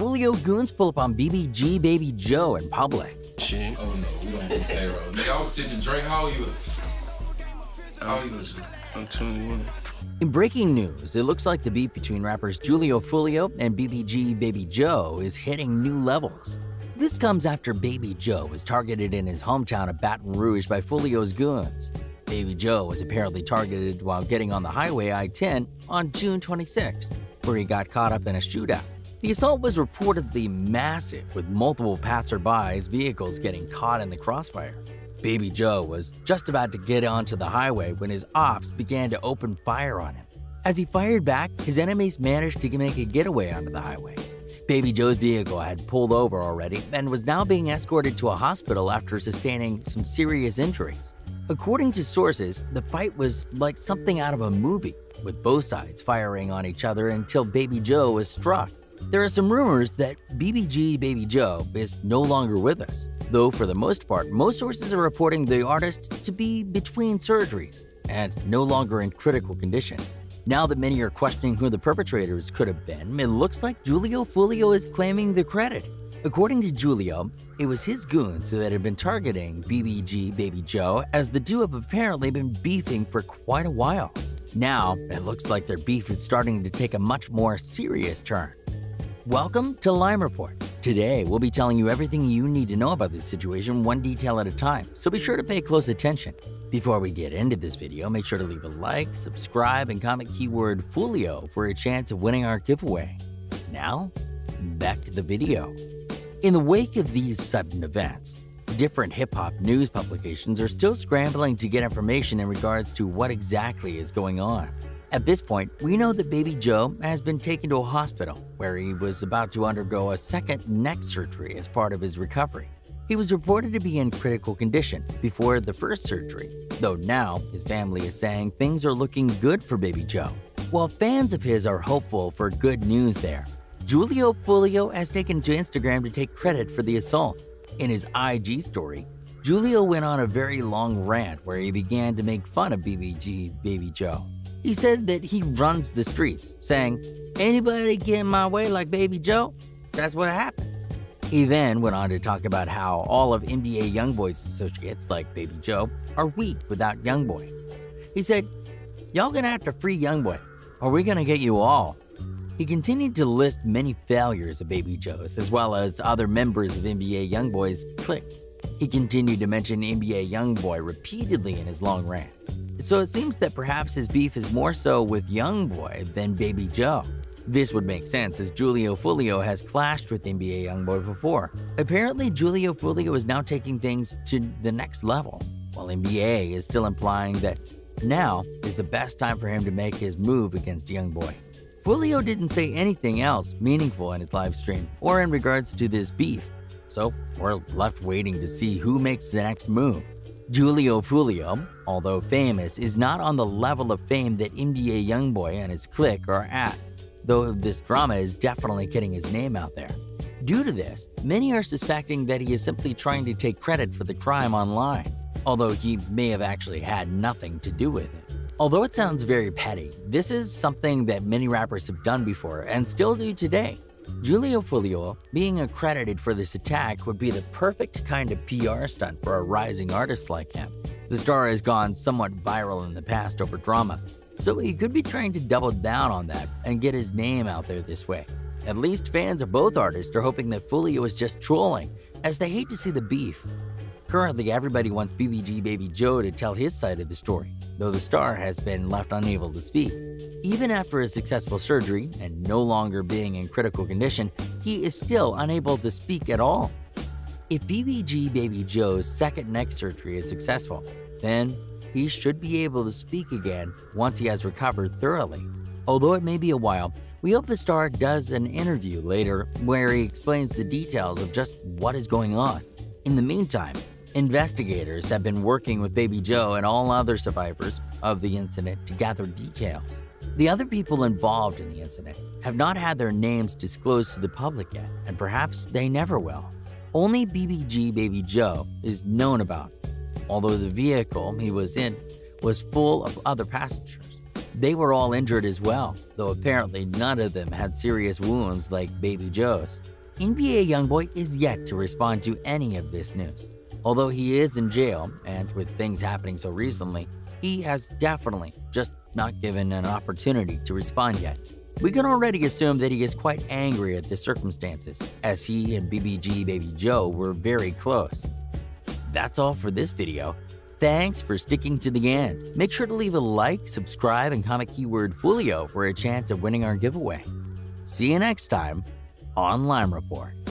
Foolio goons pull up on BBG Baby Joe in public. Shit. Oh no, we don't do payroll. Nigga, I was sipping drink. How old you was? How old you was? I'm 21. In breaking news, it looks like the beef between rappers Julio Foolio and BBG Baby Joe is hitting new levels. This comes after Baby Joe was targeted in his hometown of Baton Rouge by Foolio's goons. Baby Joe was apparently targeted while getting on the highway I 10 on June 26th, where he got caught up in a shootout. The assault was reportedly massive, with multiple passerbys' vehicles getting caught in the crossfire. Baby Joe was just about to get onto the highway when his ops began to open fire on him. As he fired back, his enemies managed to make a getaway onto the highway. Baby Joe's vehicle had pulled over already and was now being escorted to a hospital after sustaining some serious injuries. According to sources, the fight was like something out of a movie, with both sides firing on each other until Baby Joe was struck. There are some rumors that BBG Baby Joe is no longer with us, though for the most part, most sources are reporting the artist to be between surgeries and no longer in critical condition. Now that many are questioning who the perpetrators could have been, it looks like Julio Foolio is claiming the credit. According to Julio, it was his goons that had been targeting BBG Baby Joe, as the two have apparently been beefing for quite a while. Now, it looks like their beef is starting to take a much more serious turn. Welcome to Lime Report. Today, we'll be telling you everything you need to know about this situation one detail at a time, so be sure to pay close attention. Before we get into this video, make sure to leave a like, subscribe, and comment keyword Foolio for a chance of winning our giveaway. Now, back to the video. In the wake of these sudden events, different hip hop news publications are still scrambling to get information in regards to what exactly is going on. At this point, we know that baby Joe has been taken to a hospital where he was about to undergo a second neck surgery as part of his recovery. He was reported to be in critical condition before the first surgery, though now his family is saying things are looking good for baby Joe. While fans of his are hopeful for good news there, Julio Foolio has taken to Instagram to take credit for the assault. In his IG story, Julio went on a very long rant where he began to make fun of BBG Baby Joe. He said that he runs the streets, saying, Anybody get in my way like Baby Joe? That's what happens. He then went on to talk about how all of NBA Youngboy's associates, like Baby Joe, are weak without Youngboy. He said, Y'all gonna have to free Youngboy, or we're gonna get you all. He continued to list many failures of Baby Joe's, as well as other members of NBA Youngboy's clique. He continued to mention NBA Youngboy repeatedly in his long rant. So it seems that perhaps his beef is more so with Youngboy than Baby Joe. This would make sense as Julio Foolio has clashed with NBA Youngboy before. Apparently, Julio Foolio is now taking things to the next level, while NBA is still implying that now is the best time for him to make his move against Youngboy. Foolio didn't say anything else meaningful in his live stream or in regards to this beef, so we're left waiting to see who makes the next move. Julio Foolio, although famous, is not on the level of fame that NBA Youngboy and his clique are at, though this drama is definitely getting his name out there. Due to this, many are suspecting that he is simply trying to take credit for the crime online, although he may have actually had nothing to do with it. Although it sounds very petty, this is something that many rappers have done before and still do today. Julio Foolio being accredited for this attack would be the perfect kind of PR stunt for a rising artist like him. The star has gone somewhat viral in the past over drama, so he could be trying to double down on that and get his name out there this way. At least fans of both artists are hoping that Foolio is just trolling, as they hate to see the beef. Currently, everybody wants BBG Baby Joe to tell his side of the story, though the star has been left unable to speak. Even after a successful surgery and no longer being in critical condition, he is still unable to speak at all. If BBG Baby Joe's second neck surgery is successful, then he should be able to speak again once he has recovered thoroughly. Although it may be a while, we hope the star does an interview later where he explains the details of just what is going on. In the meantime, investigators have been working with Baby Joe and all other survivors of the incident to gather details. The other people involved in the incident have not had their names disclosed to the public yet, and perhaps they never will. Only BBG Baby Joe is known about, although the vehicle he was in was full of other passengers. They were all injured as well, though apparently none of them had serious wounds like Baby Joe's. NBA Youngboy is yet to respond to any of this news. Although he is in jail, and with things happening so recently, he has definitely just not given an opportunity to respond yet. We can already assume that he is quite angry at the circumstances, as he and BBG Baby Joe were very close. That's all for this video. Thanks for sticking to the end. Make sure to leave a like, subscribe, and comment keyword Foolio for a chance of winning our giveaway. See you next time on Lime Report.